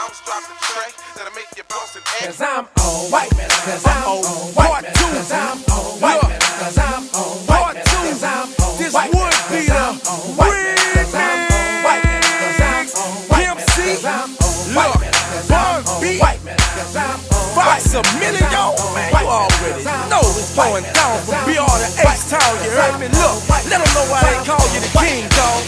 mouse drop the track that'll make you bounce and act. Cause I'm on white man, cause I'm on white man, cause I'm on white man, cause I'm on white man, cause I'm on This would be the white man, cause I'm on Foxx a million, man, you already know what's going down from BR to H-Town, you heard me? Look, let them know why they call you the king, dog.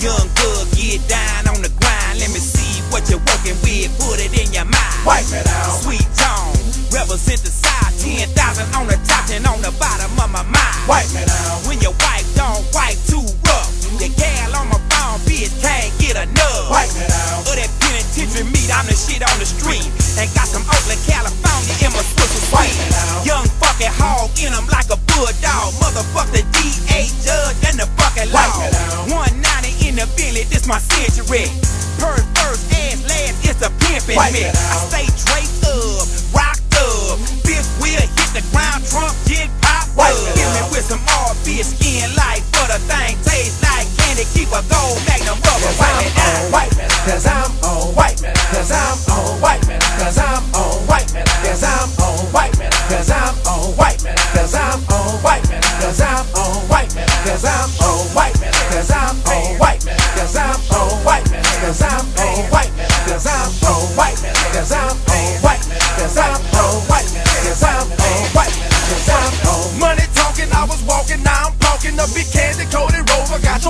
Young thug, get down on the grind. Let me see what you're working with. Put it in your mind. Wipe it out. Sweet John, represent the side. 10,000 on the top and on the bottom of my mind. Wipe it out. When your wife don't wipe too rough. The gal on my phone, bitch, can't get enough. Wipe it out. Of that penitentiary meat, I'm the shit on the street. And got some Oakland, California in my Swiss Wipe it out. Young fucking hog in 'em like a bulldog. Motherfuck the DA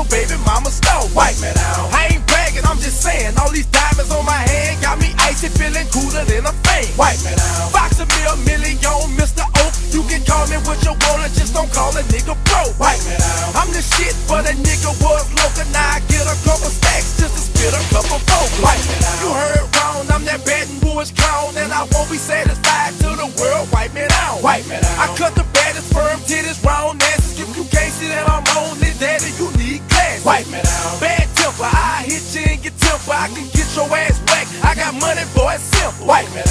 your baby mama stole. white man. I ain't bragging, I'm just saying. All these diamonds on my hand got me icy, feeling cooler than a fan. White man out. Foxx a mil, million, Mr. Oak. You can call me what you wanna, just don't call a nigga broke. White man out. I'm the shit, but a nigga was local. Now I get a couple stacks just to spit a couple vocals. White man out. You heard wrong, I'm that Baton Rouge clown, and I won't be satisfied till the world wipe me out. White man out. I cut the baddest firm titties, round asses. If you can't see that I'm only daddy, you White man out. Bad temper, I hit you in your temper. I can get your ass whack. I got money, boy, it's simple. White man out.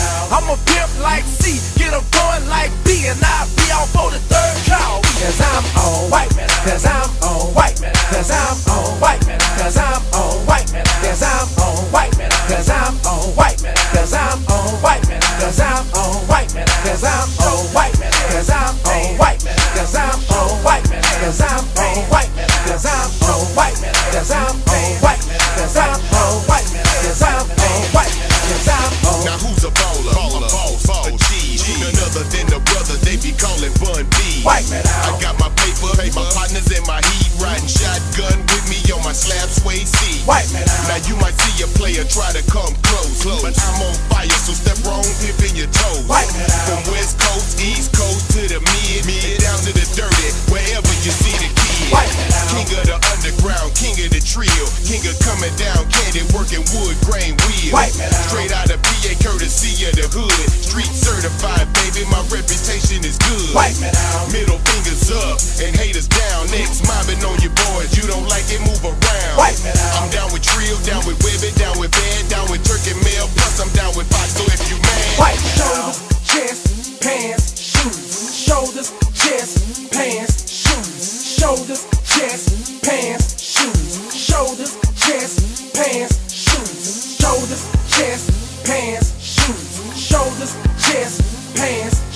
Try to come close, but I'm on fire, so step wrong, pimping your toes. White man out. From West Coast, East Coast to the mid, mid down to the dirty, wherever you see the kid. White man out. King of the underground, king of the trio, king of coming down, candy working wood grain wheel. White man out. Straight out of PA, courtesy of the hood. Street certified, baby, my reputation is good. Chest, pants, shoes. Shoulders, chest, pants, shoes. Shoulders, chest, pants, shoes. Shoulders, chest, pants,